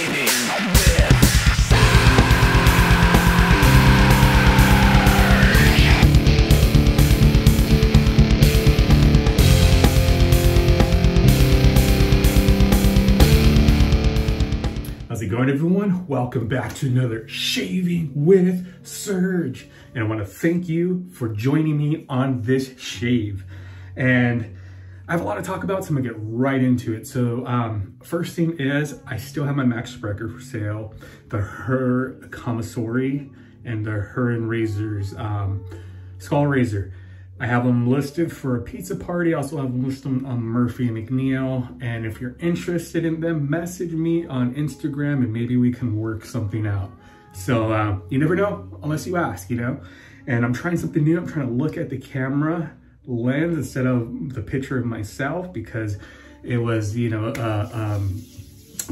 How's it going everyone? Welcome back to another Shaving with Serge. And I want to thank you for joining me on this shave. And I have a lot to talk about, so I'm gonna get right into it. So um, first thing is, I still have my Max Sprecher for sale, the Her Commissary and the Her and Razors um, Skull Razor. I have them listed for a pizza party. I also have them listed on Murphy and McNeil. And if you're interested in them, message me on Instagram and maybe we can work something out. So uh, you never know unless you ask, you know? And I'm trying something new. I'm trying to look at the camera lens instead of the picture of myself because it was, you know, uh, um,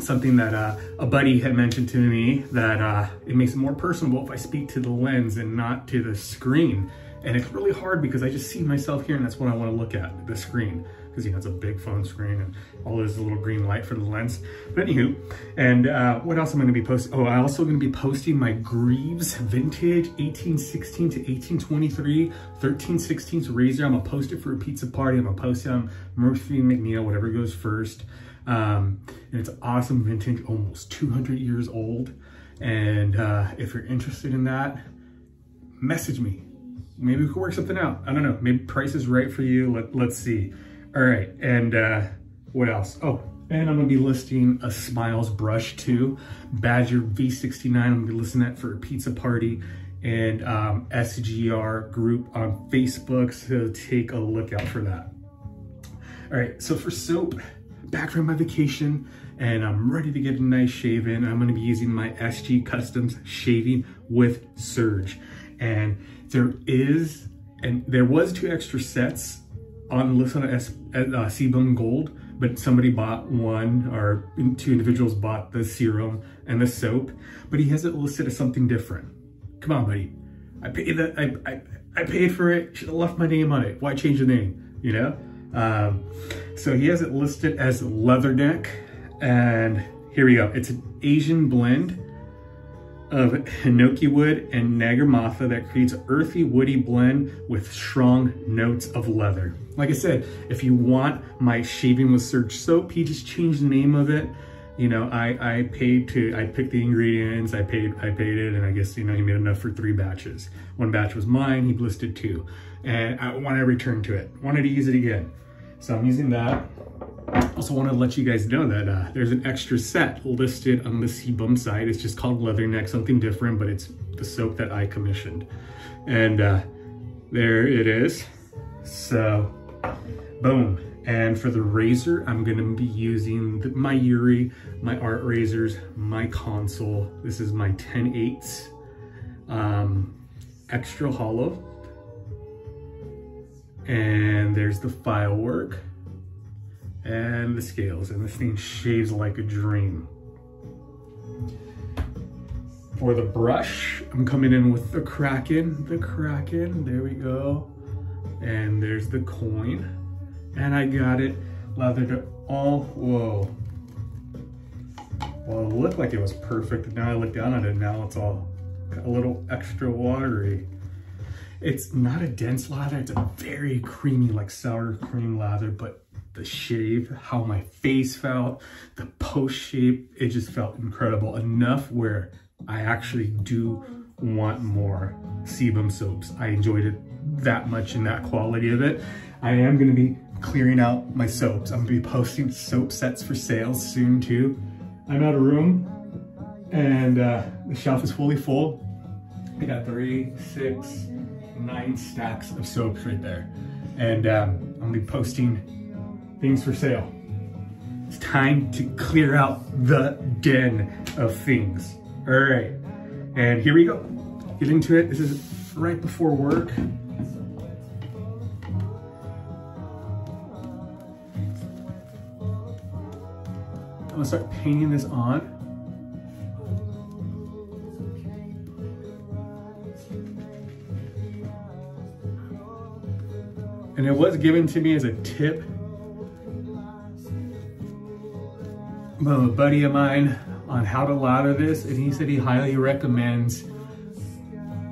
something that uh, a buddy had mentioned to me that uh, it makes it more personable if I speak to the lens and not to the screen. And it's really hard because I just see myself here and that's what I want to look at, the screen. Because, you know, it's a big phone screen and all this little green light for the lens. But anywho, and uh, what else am I going to be posting? Oh, I'm also going to be posting my Greaves Vintage 1816 to 1823 1316 razor. I'm going to post it for a pizza party. I'm going to post it on Murphy McNeil, whatever goes first. Um, and it's awesome vintage, almost 200 years old. And uh, if you're interested in that, message me maybe we could work something out. I don't know. Maybe price is right for you. Let, let's see. All right. And uh, what else? Oh, and I'm to be listing a Smiles brush too. Badger V69. I'm to be listing that for a pizza party and um, SGR group on Facebook. So take a look out for that. All right. So for soap, back from my vacation and I'm ready to get a nice shave in. I'm to be using my SG Customs shaving with Serge. And there is, and there was two extra sets on the list on S, uh, Sebum Gold, but somebody bought one or two individuals bought the serum and the soap, but he has it listed as something different. Come on, buddy. I paid that. I, I, I paid for it. Should have left my name on it. Why change the name? You know? Um, so he has it listed as Leatherneck. And here we go. It's an Asian blend of hinoki wood and nagarmotha that creates earthy woody blend with strong notes of leather. Like I said, if you want my Shaving with Serge soap, he just changed the name of it. You know, I, I paid to, I picked the ingredients, I paid, I paid it, and I guess, you know, he made enough for three batches. One batch was mine, he listed two. And I want to return to it, wanted to use it again. So I'm using that. Also want to let you guys know that uh, there's an extra set listed on the Sebum site. It's just called Leatherneck, something different, but it's the soap that I commissioned. And uh, there it is. So, boom. And for the razor, I'm gonna be using the, my Yurri, my art razors, my console. This is my 10 8 um, extra hollow. And there's the file work and the scales and this thing shaves like a dream. For the brush, I'm coming in with the Kraken, the Kraken, there we go. And there's the coin. And I got it leathered all, whoa. Well, it looked like it was perfect. Now I look down at it, now it's all a little extra watery. It's not a dense lather, it's a very creamy, like sour cream lather, but the shave, how my face felt, the post shape, it just felt incredible. Enough where I actually do want more sebum soaps. I enjoyed it that much in that quality of it. I am gonna be clearing out my soaps. I'm gonna be posting soap sets for sale soon too. I'm out of room and uh, the shelf is fully full. I got three, six, nine stacks of soaps right there. And um, I'm gonna be posting things for sale. It's time to clear out the den of things. All right, and here we go. Get into it. This is right before work. I'm gonna start painting this on. And it was given to me as a tip a buddy of mine on how to lather this, and he said he highly recommends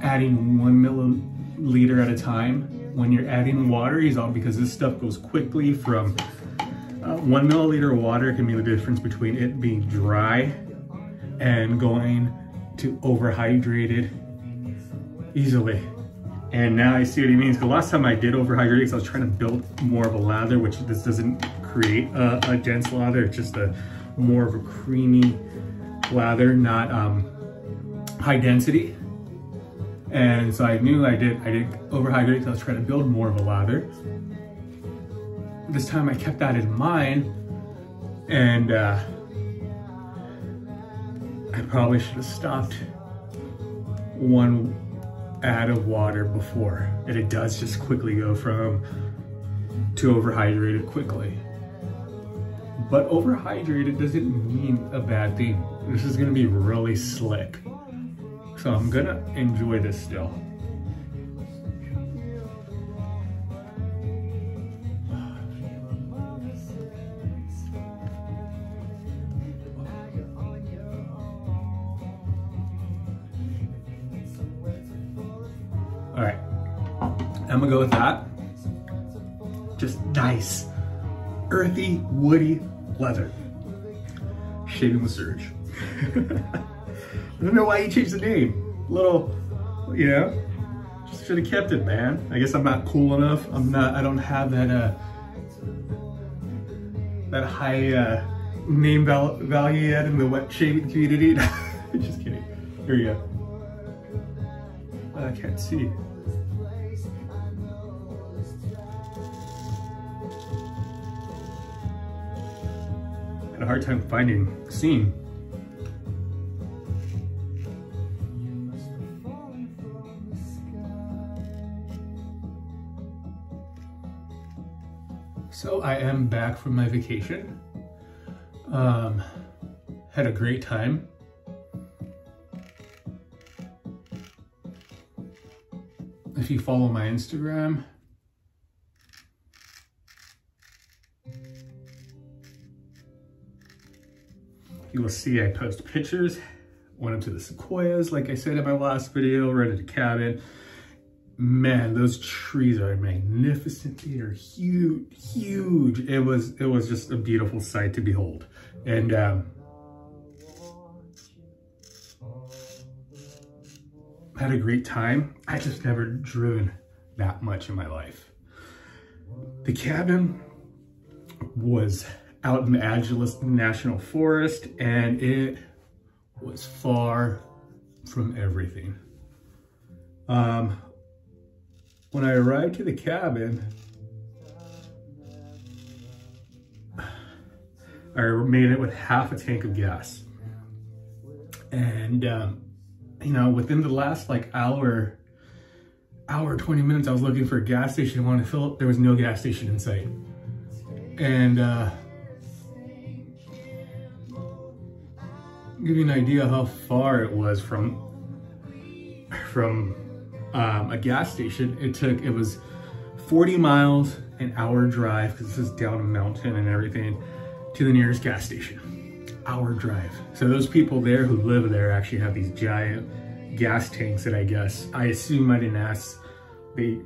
adding one milliliter at a time when you're adding water. He's all because this stuff goes quickly from uh, one milliliter of water can be the difference between it being dry and going to overhydrated easily. And now I see what he means. The last time I did overhydrate, because I was trying to build more of a lather, which this doesn't create a, a dense lather. It's just a more of a creamy lather, not um, high density. And so I knew I did I did overhydrate, so I was trying to build more of a lather. This time I kept that in mind, and uh, I probably should have stopped one add of water before. And it does just quickly go from to overhydrated quickly. But overhydrated doesn't mean a bad thing. This is gonna be really slick. So I'm gonna enjoy this still. All right, I'm gonna go with that. Just nice, earthy, woody leather. Shaving with Serge. I don't know why you changed the name. Little, you know, just should have kept it, man. I guess I'm not cool enough. I'm not, I don't have that, uh, that high, uh, name val value yet in the wet shaving community. just kidding. Here you go. I can't see. A hard time finding seeing. So I am back from my vacation. Um, had a great time. If you follow my Instagram, you will see I post pictures. Went up to the Sequoias, like I said in my last video, rented a cabin. Man, those trees are magnificent. They are huge, huge. It was, it was just a beautiful sight to behold. And um, had a great time. I just never driven that much in my life. The cabin was out in the Angeles National Forest and it was far from everything. Um, when I arrived to the cabin, I made it with half a tank of gas. And, um, you know, within the last like hour, hour, 20 minutes, I was looking for a gas station. I wanted to fill up. There was no gas station in sight. And, uh, give you an idea how far it was from from um, a gas station. It took, it was 40 miles an hour drive, because this is down a mountain and everything, to the nearest gas station. Hour drive. So those people there who live there actually have these giant gas tanks that I guess, I assume I didn't ask, they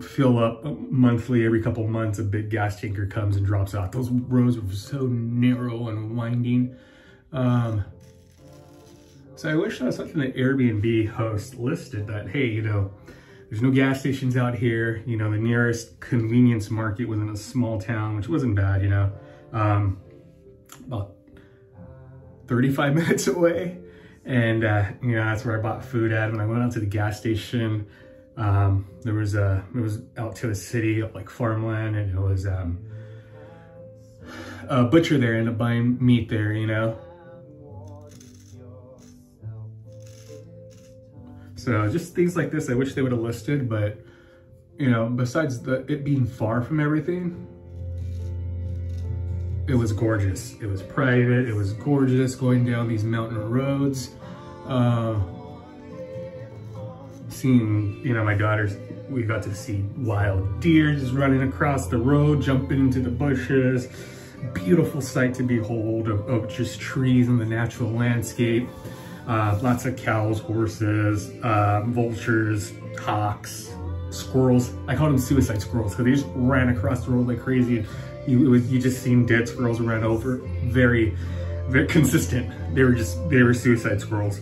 fill up monthly, every couple months, a big gas tanker comes and drops out. Those roads were so narrow and winding. Um, so I wish that was something that Airbnb host listed that, hey, you know, there's no gas stations out here. You know, the nearest convenience market was in a small town, which wasn't bad, you know, um, about 35 minutes away. And, uh, you know, that's where I bought food at. When I went out to the gas station, um, there was a, it was out to a city, like farmland, and it was, um, a butcher there, ended up buying meat there, you know. So just things like this, I wish they would have listed, but you know, besides the it being far from everything, it was gorgeous. It was private, it was gorgeous going down these mountain roads. Uh, seeing, you know, my daughters, we got to see wild deer just running across the road, jumping into the bushes. beautiful sight to behold of, of just trees and the natural landscape. Uh, lots of cows, horses, uh, vultures, hawks, squirrels. I call them suicide squirrels because they just ran across the road like crazy. And you, was, you just seen dead squirrels run over. Very, very consistent. They were just, they were suicide squirrels.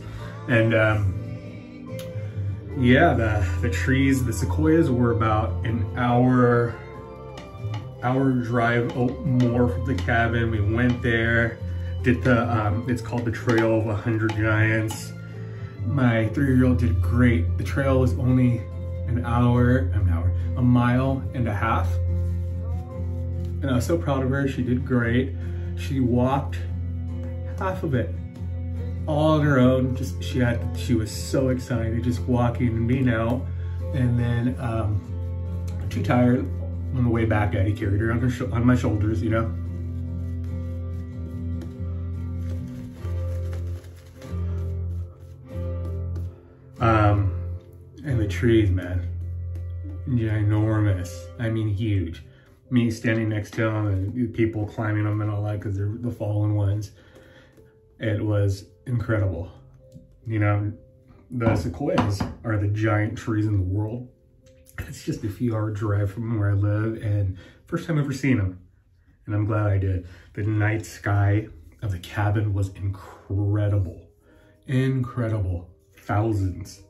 And um, yeah, the, the trees, the sequoias were about an hour, hour drive more from the cabin. We went there, did the, um, it's called the Trail of 100 Giants. My three-year-old did great. The trail was only an hour, an hour, a mile and a half. And I was so proud of her. She did great. She walked half of it all on her own. Just she had, she was so excited just walking and being out. And then um, too tired on the way back. Daddy carried her on her on my shoulders, you know. Trees, man, ginormous. I mean, huge. Me standing next to them and people climbing them and all that because they're the fallen ones. It was incredible. You know, the sequoias are the giant trees in the world. It's just a few hour drive from where I live and first time ever seen them. And I'm glad I did. The night sky of the cabin was incredible. Incredible. Thousands,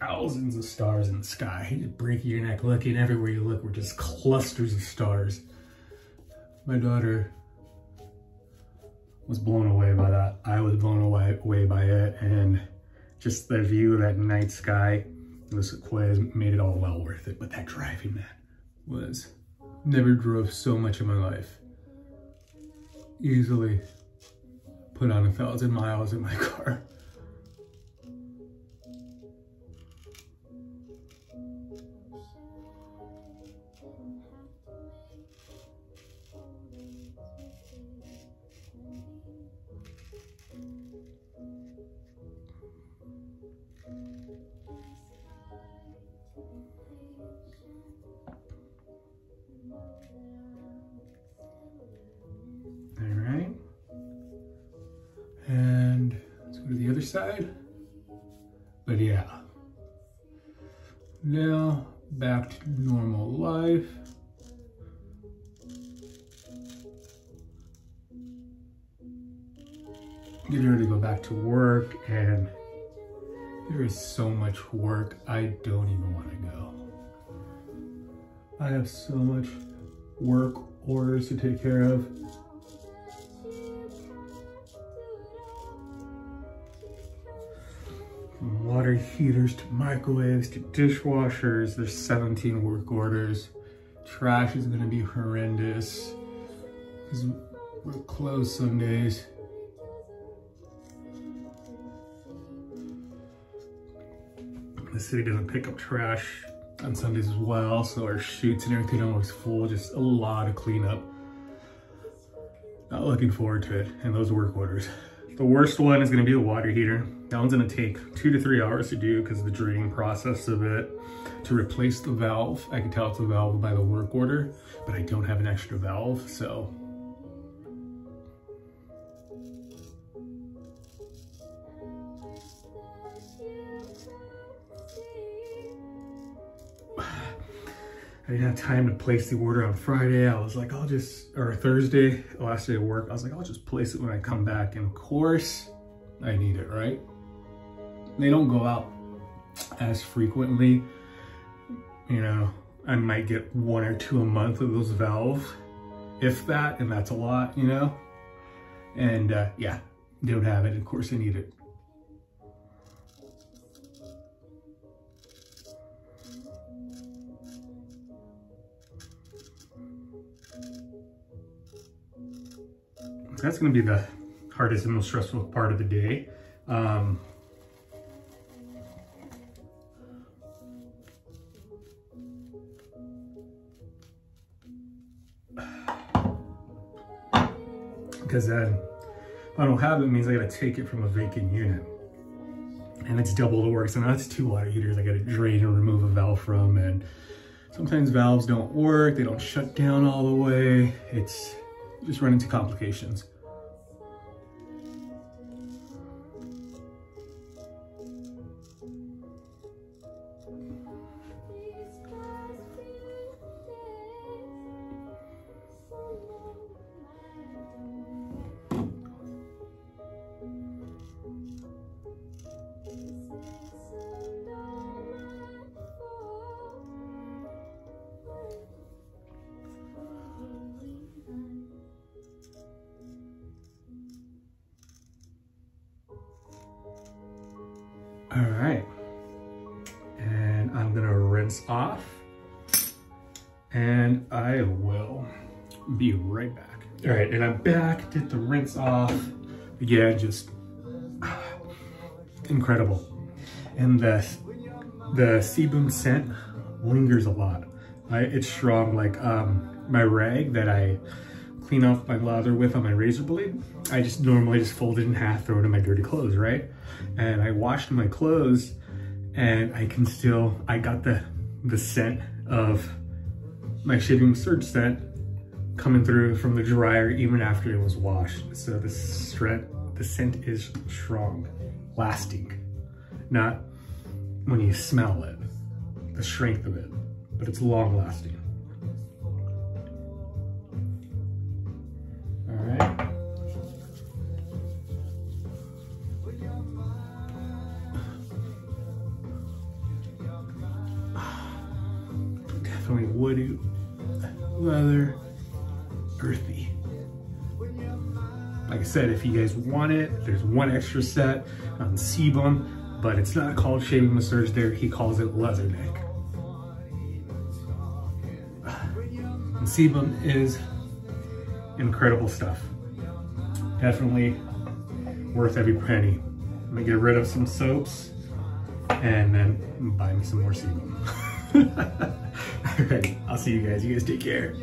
thousands of stars in the sky. You break your neck looking everywhere you look were just clusters of stars. My daughter was blown away by that. I was blown away, away by it. And just the view of that night sky, the sequoias made it all well worth it. But that driving, man, was, never drove so much in my life. Easily put on a thousand miles in my car. Side. But yeah. Now back to normal life. Getting ready to go back to work and there is so much work, I don't even want to go. I have so much work orders to take care of. Heaters to microwaves to dishwashers. There's 17 work orders. Trash is gonna be horrendous because we're closed some days. The city doesn't pick up trash on Sundays as well, so our chutes and everything are always full, just a lot of cleanup. Not looking forward to it and those work orders. The worst one is gonna be the water heater. That one's gonna take two to three hours to do because of the draining process of it. To replace the valve, I can tell it's a valve by the work order, but I don't have an extra valve, so. I didn't have time to place the order on Friday. I was like, I'll just, or Thursday, last day of work, I was like, I'll just place it when I come back. And of course, I need it, right? They don't go out as frequently. You know, I might get one or two a month of those valves, if that, and that's a lot, you know? And uh, yeah, don't have it. Of course, I need it. That's going to be the hardest and most stressful part of the day. Um, because then if I don't have it, it means I got to take it from a vacant unit. And it's double the work. So now it's two water heaters I got to drain and remove a valve from. And sometimes valves don't work. They don't shut down all the way. It's just run into complications. All right. And I'm gonna rinse off and I will be right back. All right, and I'm back, did the rinse off. Again, just incredible. And the, the sebum scent lingers a lot. I, it's strong, like um, my rag that I clean off my lather with on my razor blade, I just normally just fold it in half, throw it in my dirty clothes, right? And I washed my clothes and I can still, I got the, the scent of my shaving Serge scent coming through from the dryer even after it was washed. So the scent, the scent is strong, lasting, not when you smell it, the strength of it, but it's long lasting. Woody, leather, earthy. Like I said, if you guys want it, there's one extra set on Sebum, but it's not called shaving massage there. He calls it leatherneck. And Sebum is incredible stuff. Definitely worth every penny. I'm gonna get rid of some soaps and then buy me some more Sebum. I'll see you guys. You guys take care.